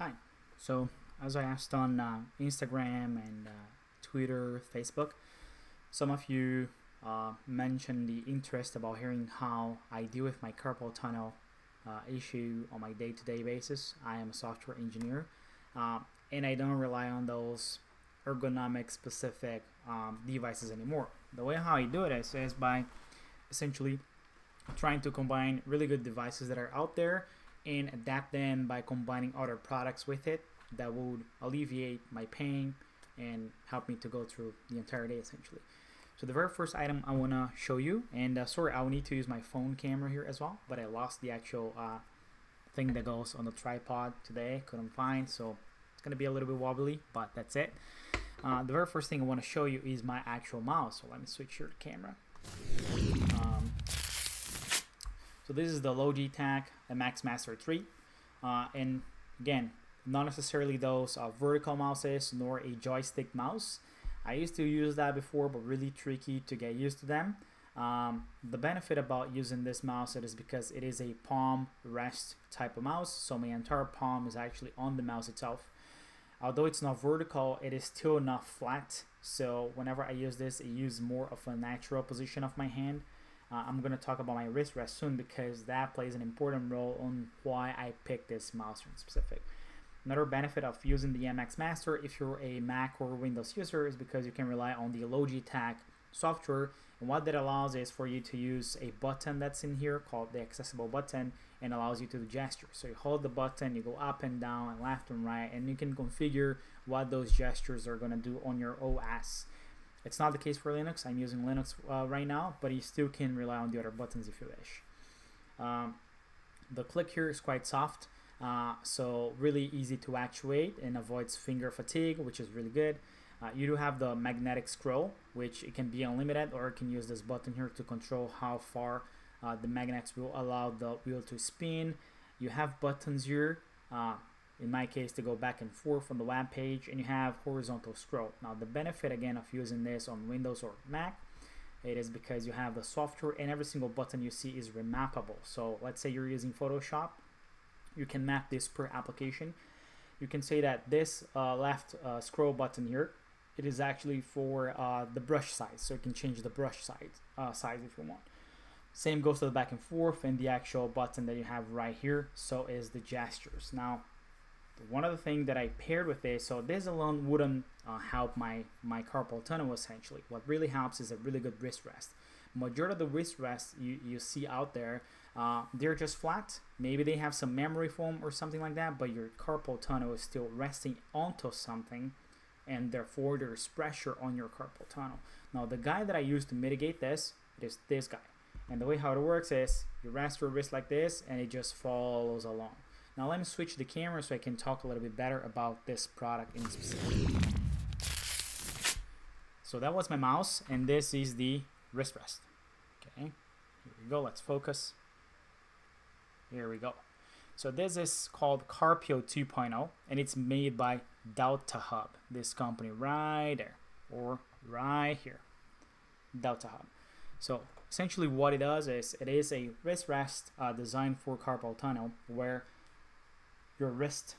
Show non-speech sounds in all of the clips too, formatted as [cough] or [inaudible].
Hi. So, as I asked on uh, Instagram and uh, Twitter, Facebook, some of you uh, mentioned the interest about hearing how I deal with my carpal tunnel uh, issue on my day-to-day basis. I am a software engineer, uh, and I don't rely on those ergonomic-specific um, devices anymore. The way how I do it is, is by essentially trying to combine really good devices that are out there and adapt them by combining other products with it that would alleviate my pain and help me to go through the entire day essentially. So the very first item I want to show you, and uh, sorry, I will need to use my phone camera here as well, but I lost the actual uh, thing that goes on the tripod today, couldn't find, so it's going to be a little bit wobbly, but that's it. Uh, the very first thing I want to show you is my actual mouse, so let me switch your camera. So this is the Logitech MX Master 3. Uh, and again, not necessarily those uh, vertical mouses nor a joystick mouse. I used to use that before, but really tricky to get used to them. Um, the benefit about using this mouse is because it is a palm rest type of mouse, so my entire palm is actually on the mouse itself. Although it's not vertical, it is still not flat, so whenever I use this, I use more of a natural position of my hand. Uh, I'm going to talk about my wrist rest soon because that plays an important role on why I picked this mouse in specific. Another benefit of using the MX Master if you're a Mac or Windows user is because you can rely on the Logitech software and what that allows is for you to use a button that's in here called the accessible button and allows you to do gestures. So you hold the button, you go up and down and left and right and you can configure what those gestures are going to do on your OS. It's not the case for Linux. I'm using Linux uh, right now, but you still can rely on the other buttons if you wish. Um, the click here is quite soft, uh, so really easy to actuate and avoids finger fatigue, which is really good. Uh, you do have the magnetic scroll, which it can be unlimited, or you can use this button here to control how far uh, the magnets will allow the wheel to spin. You have buttons here uh, in my case to go back and forth on the web page and you have horizontal scroll. Now the benefit again of using this on Windows or Mac it is because you have the software and every single button you see is remappable. So let's say you're using Photoshop you can map this per application. You can say that this uh, left uh, scroll button here it is actually for uh, the brush size. So you can change the brush size uh, size if you want. Same goes to the back and forth and the actual button that you have right here. So is the gestures. Now one of the things that I paired with this, so this alone wouldn't uh, help my, my carpal tunnel essentially. What really helps is a really good wrist rest. Majority of the wrist rests you, you see out there, uh, they're just flat. Maybe they have some memory foam or something like that, but your carpal tunnel is still resting onto something and therefore there's pressure on your carpal tunnel. Now the guy that I use to mitigate this, is this guy. And the way how it works is you rest your wrist like this and it just follows along. Now let me switch the camera so I can talk a little bit better about this product in specific. So that was my mouse and this is the wrist rest. Okay, here we go, let's focus. Here we go. So this is called Carpio 2.0 and it's made by Delta Hub, this company right there or right here, Delta Hub. So essentially what it does is it is a wrist rest uh, designed for carpal tunnel where your wrist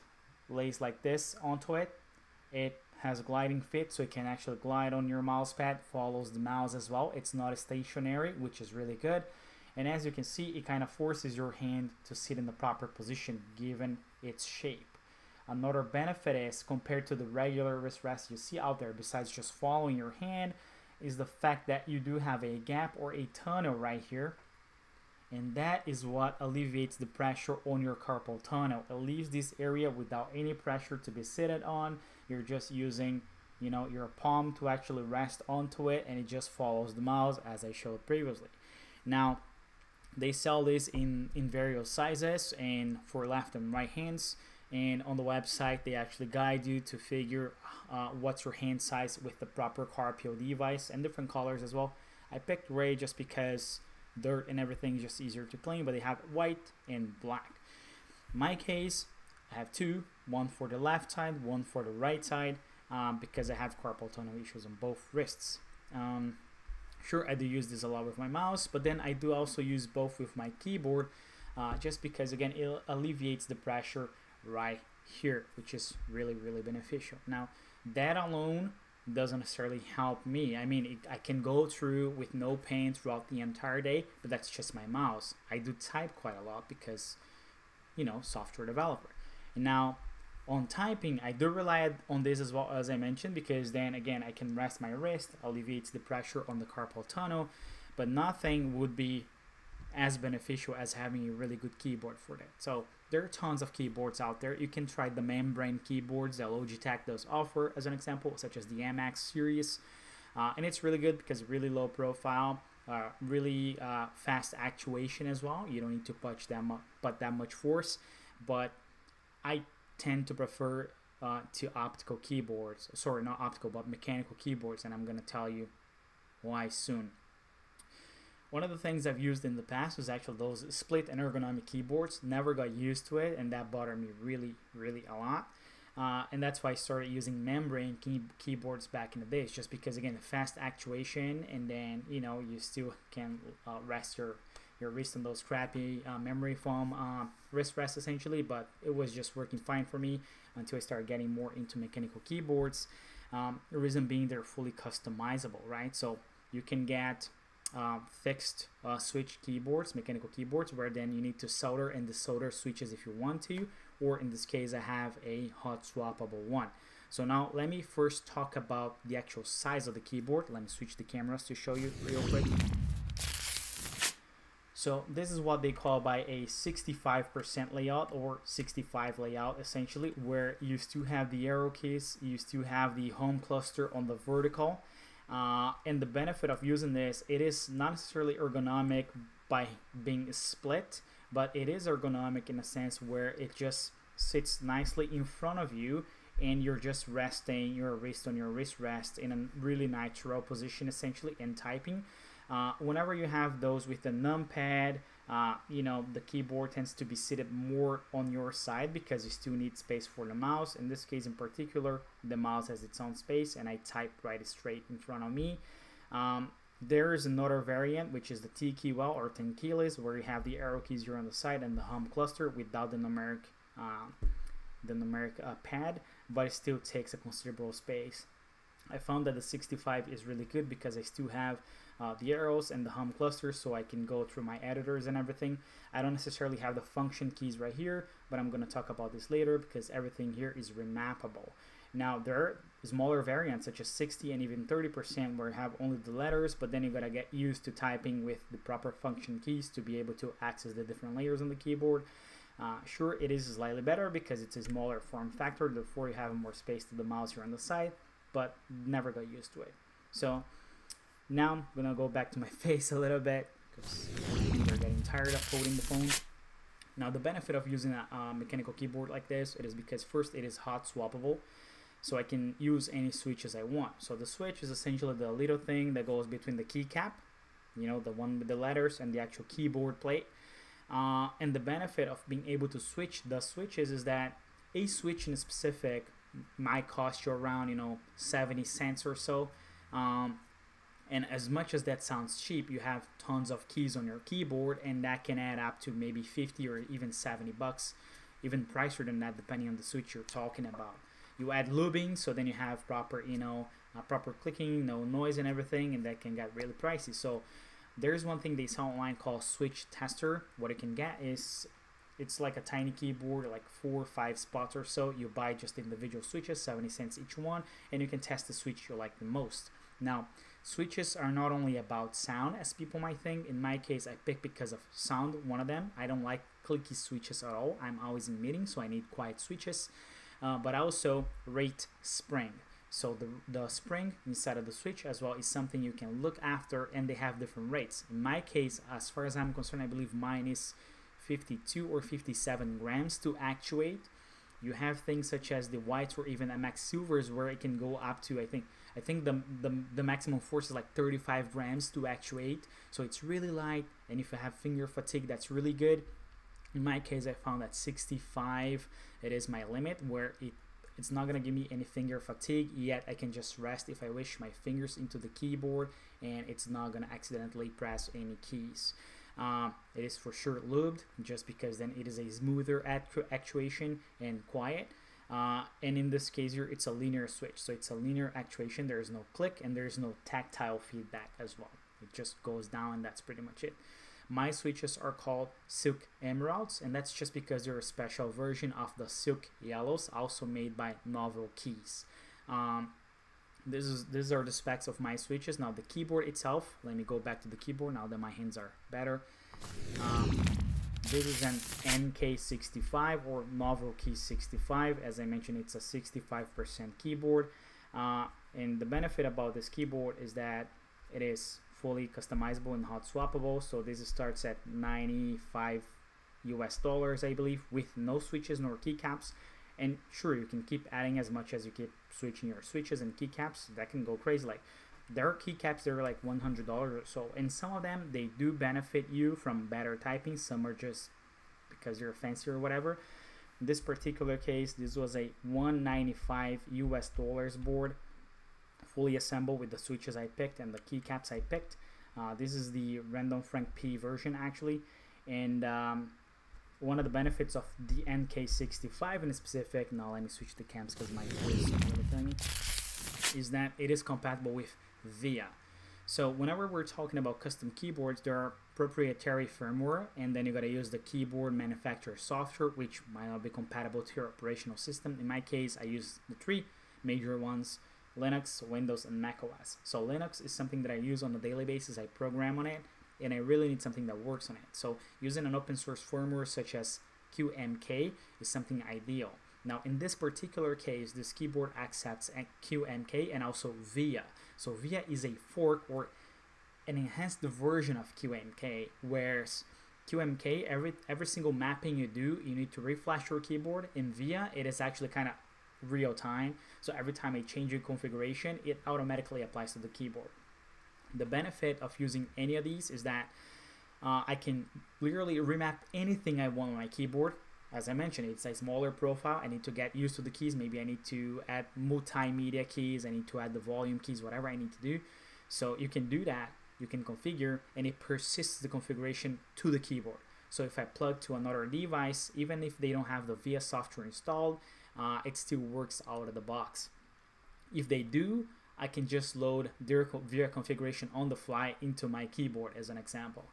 lays like this onto it. It has a gliding fit so it can actually glide on your mouse pad, follows the mouse as well. It's not stationary, which is really good. And as you can see, it kind of forces your hand to sit in the proper position given its shape. Another benefit is compared to the regular wrist rest you see out there, besides just following your hand, is the fact that you do have a gap or a tunnel right here and that is what alleviates the pressure on your carpal tunnel. It leaves this area without any pressure to be seated on. You're just using you know your palm to actually rest onto it and it just follows the mouse as I showed previously. Now they sell this in in various sizes and for left and right hands and on the website they actually guide you to figure uh, what's your hand size with the proper carpio device and different colors as well. I picked gray just because dirt and everything is just easier to clean, but they have white and black. My case, I have two, one for the left side, one for the right side, um, because I have carpal tunnel issues on both wrists. Um, sure, I do use this a lot with my mouse, but then I do also use both with my keyboard, uh, just because again it alleviates the pressure right here, which is really, really beneficial. Now, that alone doesn't necessarily help me. I mean, it, I can go through with no pain throughout the entire day, but that's just my mouse. I do type quite a lot because, you know, software developer. And now, on typing, I do rely on this as well as I mentioned because then again, I can rest my wrist, alleviates the pressure on the carpal tunnel, but nothing would be as beneficial as having a really good keyboard for that. So there are tons of keyboards out there. You can try the membrane keyboards that Logitech does offer as an example, such as the MX series. Uh, and it's really good because really low profile, uh, really uh, fast actuation as well. You don't need to put that, mu- put that much force. But I tend to prefer uh, to optical keyboards. Sorry, not optical, but mechanical keyboards. And I'm going to tell you why soon. One of the things I've used in the past was actually those split and ergonomic keyboards. Never got used to it, and that bothered me really, really a lot. Uh, and that's why I started using membrane key- keyboards back in the days, just because again, fast actuation, and then you know you still can uh, rest your your wrist on those crappy uh, memory foam uh, wrist rests essentially. But it was just working fine for me until I started getting more into mechanical keyboards. Um, the reason being they're fully customizable, right? So you can get um, fixed uh, switch keyboards, mechanical keyboards, where then you need to solder and desolder switches if you want to, or in this case, I have a hot swappable one. So now let me first talk about the actual size of the keyboard. Let me switch the cameras to show you real quick. So this is what they call by a 65% layout or 65 layout essentially, where you still have the arrow keys, you still have the home cluster on the vertical, uh, and the benefit of using this, it is not necessarily ergonomic by being split, but it is ergonomic in a sense where it just sits nicely in front of you and you're just resting your wrist on your wrist rest in a really natural position essentially and typing. Uh, whenever you have those with the numpad, uh, you know, the keyboard tends to be seated more on your side because you still need space for the mouse. In this case in particular, the mouse has its own space and I type right straight in front of me. Um, there is another variant, which is the TKL or 10 keyless, where you have the arrow keys here on the side and the home cluster without the numeric, uh, the numeric uh, pad, but it still takes a considerable space. I found that the 65 is really good because I still have uh, the arrows and the home cluster so I can go through my editors and everything. I don't necessarily have the function keys right here, but I'm going to talk about this later because everything here is remappable. Now there are smaller variants such as 60 and even 30% where you have only the letters, but then you gotta get used to typing with the proper function keys to be able to access the different layers on the keyboard. Uh, sure, it is slightly better because it's a smaller form factor, therefore you have more space to the mouse here on the side, but never got used to it. So now I'm gonna go back to my [laughs] face a little bit because you're getting tired of holding the phone. Now the benefit of using a mechanical keyboard like this, it is because first it is hot swappable, so I can use any switches I want. So the switch is essentially the little thing that goes between the keycap, you know, the one with the letters and the actual keyboard plate. Uh, and the benefit of being able to switch the switches is that a switch in specific might cost you around, you know, 70 cents or so. Um, and as much as that sounds cheap, you have tons of keys on your keyboard, and that can add up to maybe 50 or even 70 bucks, even pricier than that, depending on the switch you're talking about. You add lubing, so then you have proper, you know, uh, proper clicking, no noise and everything, and that can get really pricey. So there's one thing they sell online called Switch Tester. What it can get is it's like a tiny keyboard, like four or five spots or so. You buy just individual switches, 70 cents each one, and you can test the switch you like the most. Now, switches are not only about sound, as people might think. In my case, I pick because of sound, one of them. I don't like clicky switches at all. I'm always in meetings, so I need quiet switches. Uh, but I also rate spring. So the, the spring inside of the switch as well is something you can look after and they have different rates. In my case, as far as I'm concerned, I believe mine is 52 or 57 grams to actuate. You have things such as the whites or even MX silvers where it can go up to I think I think the, the the maximum force is like 35 grams to actuate. So it's really light and if you have finger fatigue that's really good. In my case I found that 65 it is my limit where it it's not gonna give me any finger fatigue yet I can just rest if I wish my fingers into the keyboard and it's not gonna accidentally press any keys uh, it is for sure lubed just because then it is a smoother actu- actuation and quiet uh, and in this case here it's a linear switch so it's a linear actuation there is no click and there is no tactile feedback as well it just goes down and that's pretty much it my switches are called Silk Emeralds, and that's just because they're a special version of the Silk Yellows, also made by Novel Keys. Um, this is these are the specs of my switches. Now the keyboard itself. Let me go back to the keyboard now that my hands are better. Um, this is an NK65 or Novel Key 65. As I mentioned, it's a 65% keyboard. Uh, and the benefit about this keyboard is that it is fully customizable and hot swappable. So this starts at 95 US dollars, I believe, with no switches nor keycaps. And sure, you can keep adding as much as you keep switching your switches and keycaps. That can go crazy. Like there are keycaps that are like $100 or so, and some of them they do benefit you from better typing. Some are just because you're fancy or whatever. In this particular case, this was a 195 US dollars board fully assembled with the switches I picked and the keycaps I picked. Uh, this is the Random Frank P version actually, and um, one of the benefits of the NK65 in specific, now let me switch the cams because my voice is really is that it is compatible with VIA. So whenever we're talking about custom keyboards, there are proprietary firmware, and then you gotta use the keyboard manufacturer software, which might not be compatible to your operational system. In my case, I use the three major ones. Linux, Windows, and Mac OS. So Linux is something that I use on a daily basis. I program on it, and I really need something that works on it. So using an open source firmware such as QMK is something ideal. Now in this particular case, this keyboard accepts QMK and also VIA. So VIA is a fork or an enhanced version of QMK, whereas QMK, every every single mapping you do, you need to reflash your keyboard. In VIA, it is actually kind of real time. So every time I change your configuration, it automatically applies to the keyboard. The benefit of using any of these is that uh, I can literally remap anything I want on my keyboard. As I mentioned, it's a smaller profile. I need to get used to the keys. Maybe I need to add multimedia keys. I need to add the volume keys, whatever I need to do. So you can do that. You can configure and it persists the configuration to the keyboard. So if I plug to another device, even if they don't have the VIA software installed, uh, it still works out of the box. If they do, I can just load their VIA configuration on the fly into my keyboard as an example,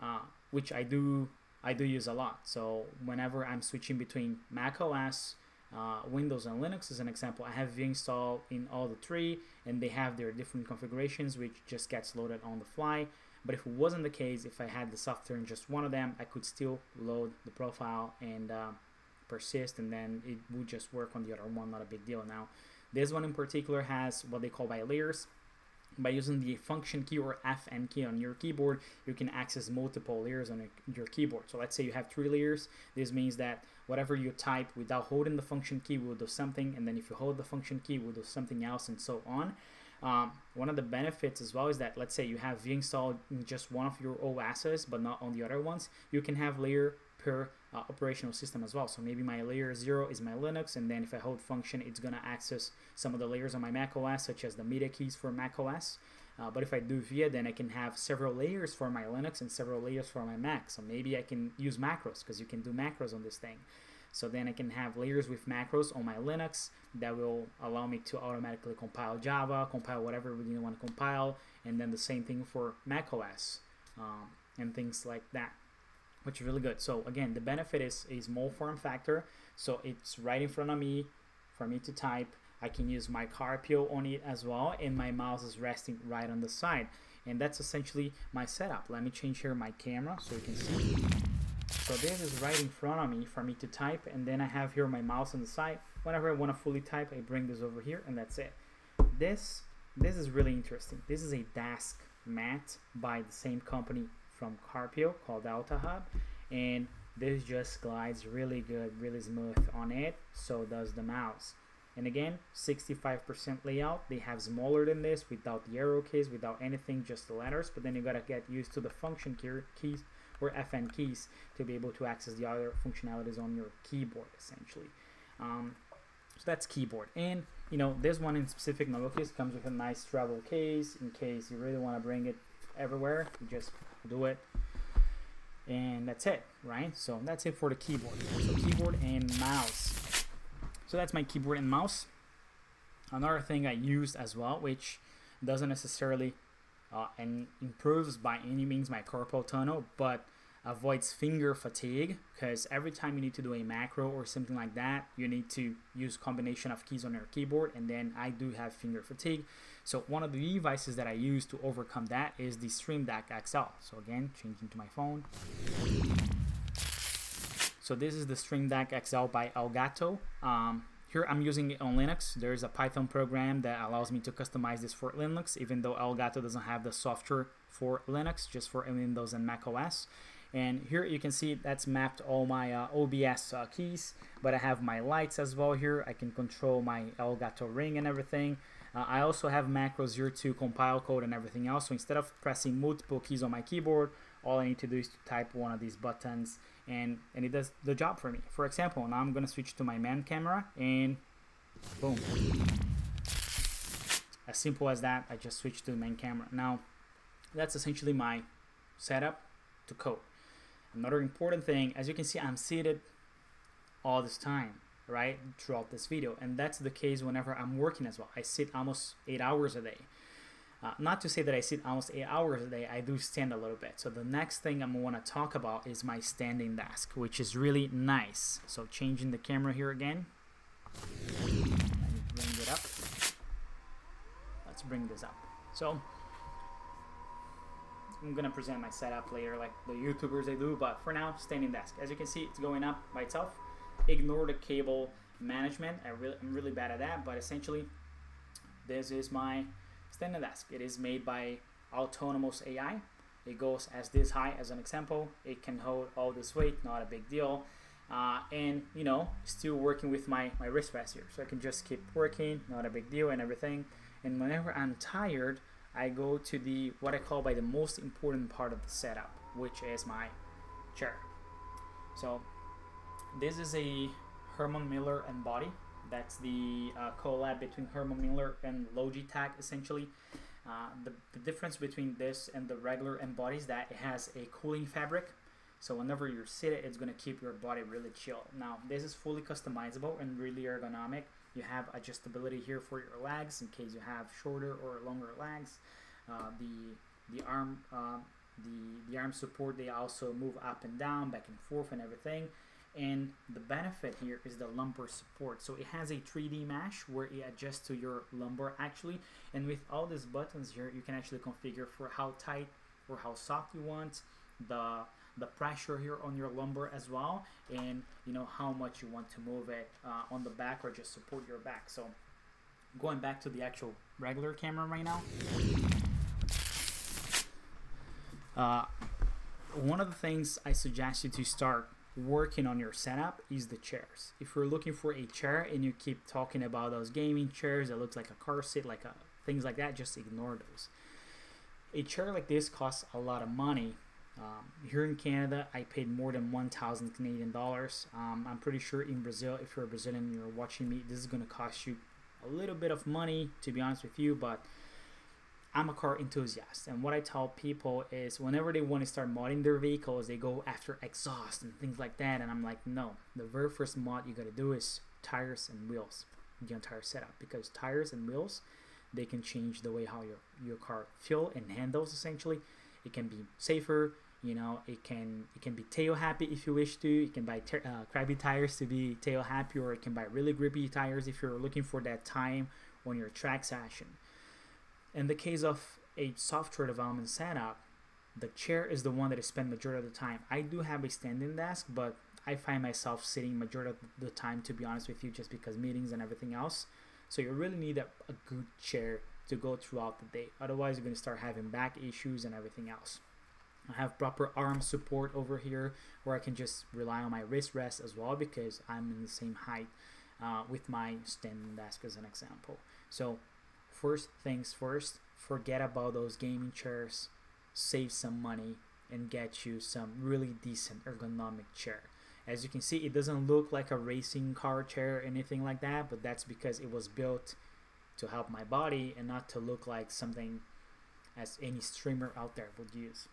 uh, which I do I do use a lot. So whenever I'm switching between Mac OS, uh, Windows, and Linux as an example, I have VIA installed in all the three, and they have their different configurations, which just gets loaded on the fly. But if it wasn't the case, if I had the software in just one of them, I could still load the profile and uh, persist and then it would just work on the other one, not a big deal. Now, this one in particular has what they call by layers. By using the function key or FN key on your keyboard, you can access multiple layers on your keyboard. So let's say you have three layers. This means that whatever you type without holding the function key will do something, and then if you hold the function key, will do something else, and so on. Um, one of the benefits as well is that let's say you have VIA installed in just one of your OSs, but not on the other ones, you can have layer per uh, operational system as well. So maybe my layer 0 is my Linux, and then if I hold function, it's going to access some of the layers on my Mac OS, such as the media keys for Mac OS. Uh, but if I do VIA, then I can have several layers for my Linux and several layers for my Mac. So maybe I can use macros because you can do macros on this thing. So then I can have layers with macros on my Linux that will allow me to automatically compile Java, compile whatever we want to compile, and then the same thing for Mac OS um, and things like that which is really good. So again, the benefit is a small form factor. So it's right in front of me for me to type. I can use my Carpio on it as well, and my mouse is resting right on the side. And that's essentially my setup. Let me change here my camera so you can see. So this is right in front of me for me to type, and then I have here my mouse on the side. Whenever I want to fully type, I bring this over here, and that's it. This this is really interesting. This is a desk mat by the same company from Carpio called Delta Hub and this just glides really good really smooth on it so does the mouse. And again 65% layout they have smaller than this without the arrow keys without anything just the letters but then you gotta get used to the function key keys or FN keys to be able to access the other functionalities on your keyboard essentially. Um, so that's keyboard. And you know this one in specific case comes with a nice travel case in case you really want to bring it everywhere. You just do it and that's it, right? So that's it for the keyboard. So keyboard and mouse. So that's my keyboard and mouse. Another thing I used as well, which doesn't necessarily uh, and improves by any means my carpal tunnel, but avoids finger fatigue because every time you need to do a macro or something like that, you need to use combination of keys on your keyboard, and then I do have finger fatigue. So one of the devices that I use to overcome that is the Stream Deck XL. So again, changing to my phone. So this is the Stream Deck XL by Elgato. Um, here I'm using it on Linux. There's a Python program that allows me to customize this for Linux, even though Elgato doesn't have the software for Linux, just for Windows and Mac OS. And here you can see that's mapped all my uh, OBS uh, keys, but I have my lights as well here. I can control my Elgato ring and everything. Uh, I also have macros here to compile code and everything else. So instead of pressing multiple keys on my keyboard, all I need to do is to type one of these buttons and, and it does the job for me. For example, now I'm going to switch to my man camera and boom. As simple as that, I just switched to the main camera. Now, that's essentially my setup to code. Another important thing, as you can see, I'm seated all this time, right, throughout this video. And that's the case whenever I'm working as well. I sit almost eight hours a day. Uh, not to say that I sit almost eight hours a day, I do stand a little bit. So the next thing I'm to talk about is my standing desk, which is really nice. So changing the camera here again. Let me bring it up. Let's bring this up. So I'm gonna present my setup later like the YouTubers they do, but for now, standing desk. As you can see, it's going up by itself. Ignore the cable management. I really, I'm really bad at that, but essentially, this is my standing desk. It is made by Autonomous AI. It goes as this high as an example. It can hold all this weight, not a big deal. Uh, and you know, still working with my, my wrist rest here. So I can just keep working, not a big deal and everything. And whenever I'm tired, I go to the what I call by the most important part of the setup, which is my chair. So this is a Herman Miller Embody. That's the uh, collab between Herman Miller and Logitech essentially. Uh, the, the difference between this and the regular Embody is that it has a cooling fabric. So whenever you're seated, it's going to keep your body really chill. Now, this is fully customizable and really ergonomic. You have adjustability here for your legs in case you have shorter or longer legs. Uh, the the arm uh, the the arm support they also move up and down, back and forth, and everything. And the benefit here is the lumbar support. So it has a 3D mesh where it adjusts to your lumbar actually. And with all these buttons here, you can actually configure for how tight or how soft you want the the pressure here on your lumbar as well and you know how much you want to move it uh, on the back or just support your back so going back to the actual regular camera right now uh, one of the things I suggest you to start working on your setup is the chairs. If you're looking for a chair and you keep talking about those gaming chairs that looks like a car seat, like a, things like that, just ignore those. A chair like this costs a lot of money um, here in Canada, I paid more than 1,000 Canadian dollars. Um, I'm pretty sure in Brazil, if you're a Brazilian and you're watching me, this is going to cost you a little bit of money, to be honest with you, but I'm a car enthusiast. And what I tell people is whenever they want to start modding their vehicles, they go after exhaust and things like that. And I'm like, no, the very first mod you got to do is tires and wheels, the entire setup, because tires and wheels, they can change the way how your, your car feel and handles essentially it can be safer. You know, it can it can be tail happy if you wish to. You can buy uh, crabby tires to be tail happy, or it can buy really grippy tires if you're looking for that time on your track session. In the case of a software development setup, the chair is the one that I spend majority of the time. I do have a standing desk, but I find myself sitting majority of the time to be honest with you, just because meetings and everything else. So you really need a, a good chair to go throughout the day. Otherwise, you're going to start having back issues and everything else. I have proper arm support over here where I can just rely on my wrist rest as well because I'm in the same height uh, with my standing desk as an example. So first things first, forget about those gaming chairs, save some money and get you some really decent ergonomic chair. As you can see, it doesn't look like a racing car chair or anything like that, but that's because it was built to help my body and not to look like something as any streamer out there would use.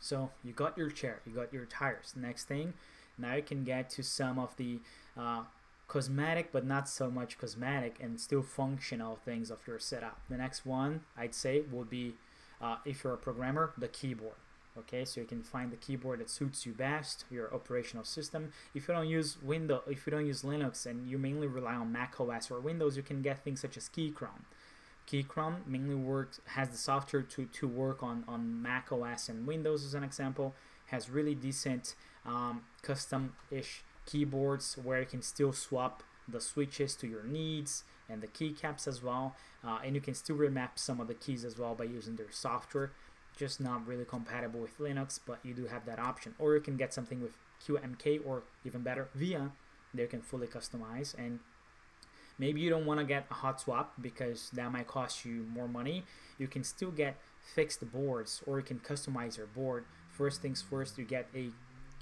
So you got your chair, you got your tires. Next thing, now you can get to some of the uh, cosmetic but not so much cosmetic and still functional things of your setup. The next one I'd say would be uh, if you're a programmer, the keyboard. Okay, so you can find the keyboard that suits you best, your operational system. If you don't use Windows, if you don't use Linux and you mainly rely on Mac OS or Windows, you can get things such as Keychron. Keychron mainly works has the software to, to work on, on Mac OS and Windows as an example. Has really decent um, custom-ish keyboards where you can still swap the switches to your needs and the keycaps as well uh, and you can still remap some of the keys as well by using their software just not really compatible with Linux but you do have that option. Or you can get something with QMK or even better VIA They can fully customize. And maybe you don't want to get a hot swap because that might cost you more money. You can still get fixed boards or you can customize your board. First things first you get a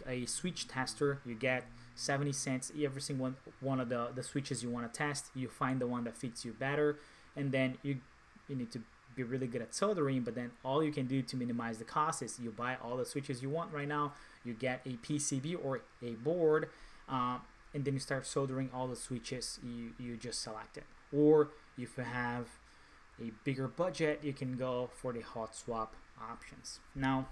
a switch tester. You get 70 cents every single one, one of the, the switches you want to test. You find the one that fits you better, and then you you need to be really good at soldering. But then all you can do to minimize the cost is you buy all the switches you want right now. You get a PCB or a board, uh, and then you start soldering all the switches you you just selected. Or if you have a bigger budget, you can go for the hot swap options. Now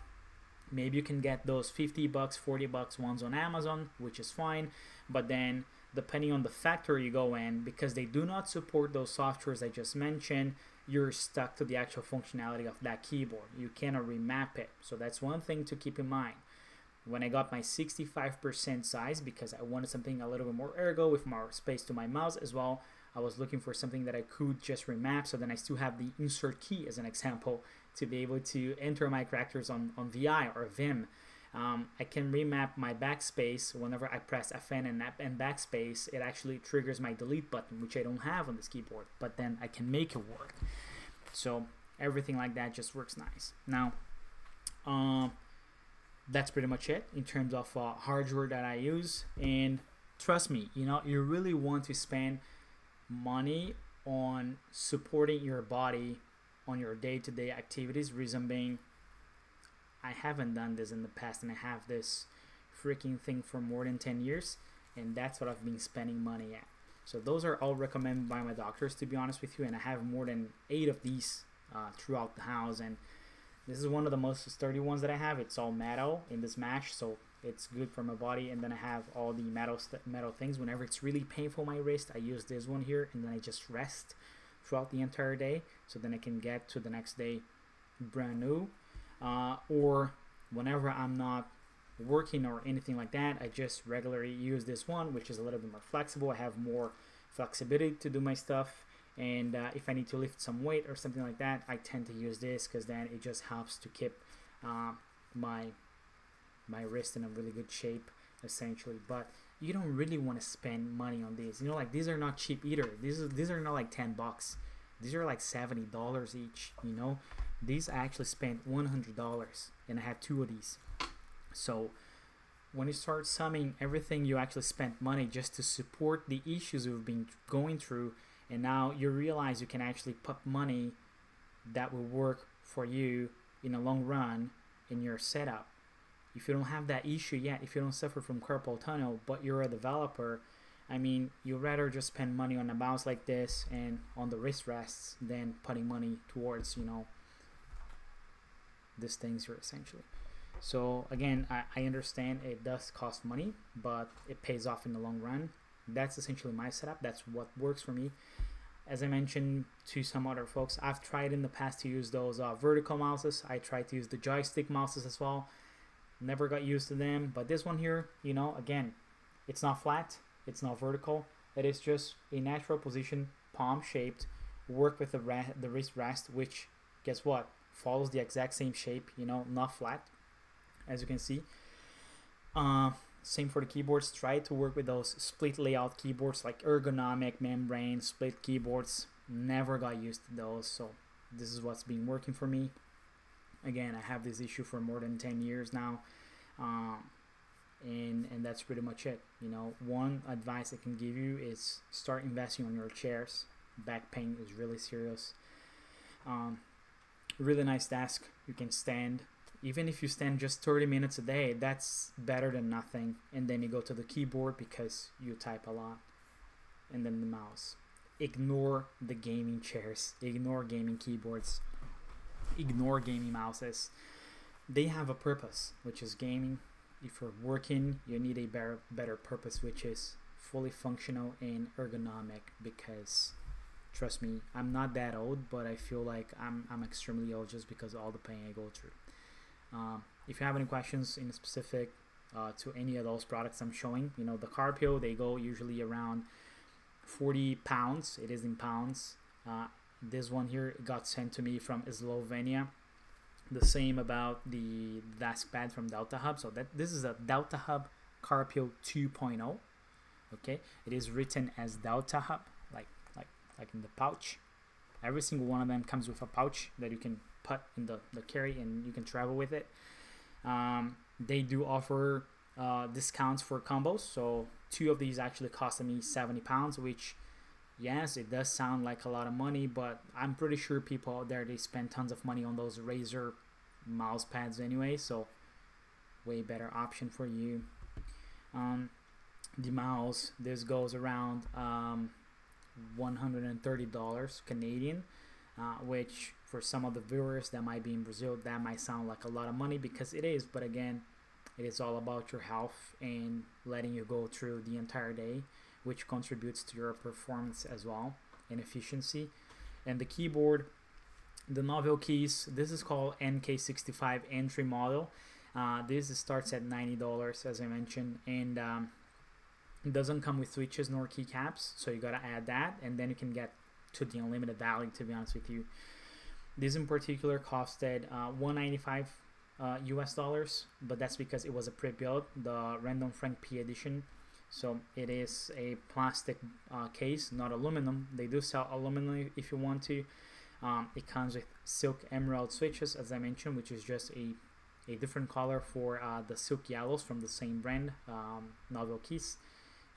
maybe you can get those 50 bucks 40 bucks ones on amazon which is fine but then depending on the factory you go in because they do not support those softwares i just mentioned you're stuck to the actual functionality of that keyboard. You cannot remap it. So that's one thing to keep in mind. When I got my 65% size because I wanted something a little bit more ergo with more space to my mouse as well I was looking for something that I could just remap. So then I still have the insert key as an example to be able to enter my characters on, on VI or Vim. Um, I can remap my backspace whenever I press FN and, and backspace. It actually triggers my delete button, which I don't have on this keyboard, but then I can make it work. So everything like that just works nice. Now, um, that's pretty much it in terms of uh, hardware that I use. And trust me, you know, you really want to spend money on supporting your body on your day-to-day activities reason being i haven't done this in the past and i have this freaking thing for more than 10 years and that's what i've been spending money at. So those are all recommended by my doctors to be honest with you and i have more than eight of these uh, throughout the house and this is one of the most sturdy ones that i have. It's all metal in this mesh so it's good for my body and then i have all the metal metal things. Whenever it's really painful my wrist i use this one here and then i just rest throughout the entire day so then I can get to the next day brand new uh, or whenever I'm not working or anything like that I just regularly use this one which is a little bit more flexible I have more flexibility to do my stuff and uh, if I need to lift some weight or something like that I tend to use this because then it just helps to keep uh, my my wrist in a really good shape essentially but you don't really want to spend money on these. You know, like these are not cheap either. These these are not like 10 bucks. These are like $70 each, you know. These I actually spent $100 and I have two of these. So when you start summing everything you actually spent money just to support the issues we've been going through and now you realize you can actually put money that will work for you in the long run in your setup if you don't have that issue yet, if you don't suffer from carpal tunnel, but you're a developer, I mean, you'd rather just spend money on a mouse like this and on the wrist rests than putting money towards, you know, these things here essentially. So again, I, I understand it does cost money, but it pays off in the long run. That's essentially my setup. That's what works for me. As I mentioned to some other folks, I've tried in the past to use those uh, vertical mouses. I tried to use the joystick mouses as well never got used to them but this one here you know again it's not flat it's not vertical it is just a natural position palm shaped work with the, the wrist rest which guess what follows the exact same shape you know not flat as you can see uh, same for the keyboards try to work with those split layout keyboards like ergonomic membrane split keyboards never got used to those so this is what's been working for me again, I have this issue for more than 10 years now. Um, and, and that's pretty much it. You know, one advice I can give you is start investing on your chairs. Back pain is really serious. Um, really nice desk. You can stand even if you stand just 30 minutes a day, that's better than nothing. And then you go to the keyboard because you type a lot. And then the mouse. Ignore the gaming chairs, ignore gaming keyboards, ignore gaming mouses. They have a purpose, which is gaming. If you're working, you need a better, better purpose, which is fully functional and ergonomic because trust me i'm not that old but i feel like i'm, I'm extremely old just because of all the pain i go through um, if you have any questions in specific uh, to any of those products I'm showing, you know, the Carpio, they go usually around 40 pounds. It is in pounds. Uh, this one here got sent to me from Slovenia. The same about the desk pad from Delta Hub. So that this is a Delta Hub Carpio 2.0. Okay, it is written as Delta Hub, like in the pouch. Every single one of them comes with a pouch that you can put in the, the carry and you can travel with it. Um, they do offer uh, discounts for combos. So two of these actually costed me 70 pounds, which yes, it does sound like a lot of money, but I'm pretty sure people out there, they spend tons of money on those Razer mouse pads anyway. So way better option for you. Um, the mouse, this goes around um, $130 Canadian, uh, which for some of the viewers that might be in Brazil, that might sound like a lot of money because it is, but again, it is all about your health and letting you go through the entire day, which contributes to your performance as well and efficiency. And the keyboard, the novel keys, this is called NK65 entry model. Uh, this starts at $90 as I mentioned, and um, it doesn't come with switches nor keycaps, so you gotta add that, and then you can get to the unlimited value. To be honest with you, this in particular costed uh, 195 uh, US dollars, but that's because it was a pre-built, the Random Frank P edition. So it is a plastic uh, case, not aluminum. They do sell aluminum if you want to. Um, it comes with silk emerald switches, as I mentioned, which is just a, a different color for uh, the silk yellows from the same brand, um, Novel Keys,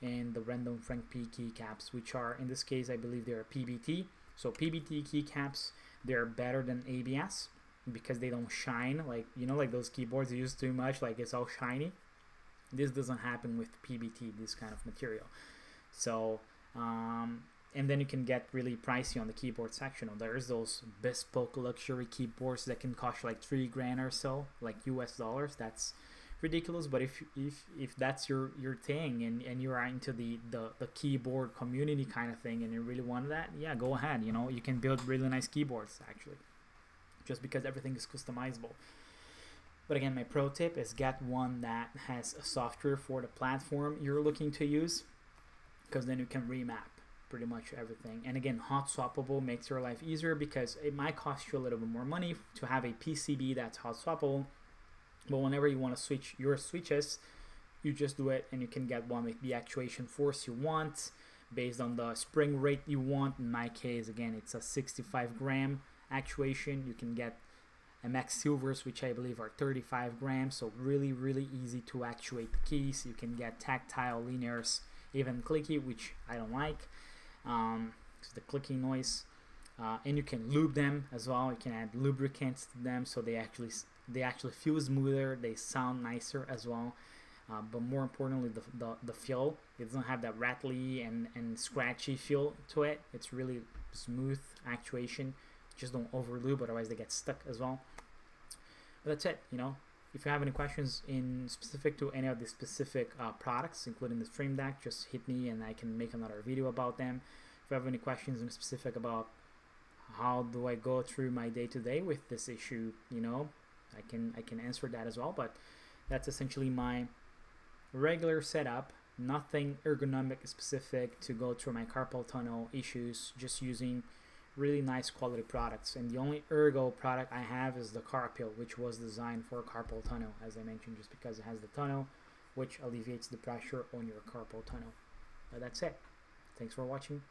and the Random Frank P keycaps, which are, in this case, I believe they are PBT. So PBT keycaps they're better than ABS because they don't shine like you know like those keyboards you use too much like it's all shiny. This doesn't happen with PBT this kind of material. So um, and then you can get really pricey on the keyboard section. There's those bespoke luxury keyboards that can cost like three grand or so like US dollars. That's ridiculous but if if if that's your your thing and and you're into the the the keyboard community kind of thing and you really want that yeah go ahead you know you can build really nice keyboards actually just because everything is customizable. But again my pro tip is get one that has a software for the platform you're looking to use because then you can remap pretty much everything. And again hot swappable makes your life easier because it might cost you a little bit more money to have a PCB that's hot swappable but whenever you want to switch your switches, you just do it and you can get one with the actuation force you want based on the spring rate you want. In my case, again, it's a 65 gram actuation. You can get MX Silvers, which I believe are 35 grams, so really, really easy to actuate the keys. You can get tactile linears, even clicky, which I don't like. Um, the clicking noise. Uh, and you can lube them as well. You can add lubricants to them so they actually they actually feel smoother they sound nicer as well. Uh, but more importantly the, the, the feel it doesn't have that rattly and, and scratchy feel to it. It's really smooth actuation. Just don't over otherwise they get stuck as well. But that's it you know. If you have any questions in specific to any of the specific uh, products including the stream deck just hit me and i can make another video about them. If you have any questions in specific about how do i go through my day to day with this issue you know I can I can answer that as well but that's essentially my regular setup. Nothing ergonomic specific to go through my carpal tunnel issues just using really nice quality products. And the only ergo product I have is the Carpio which was designed for carpal tunnel as I mentioned just because it has the tunnel which alleviates the pressure on your carpal tunnel. But that's it. Thanks for watching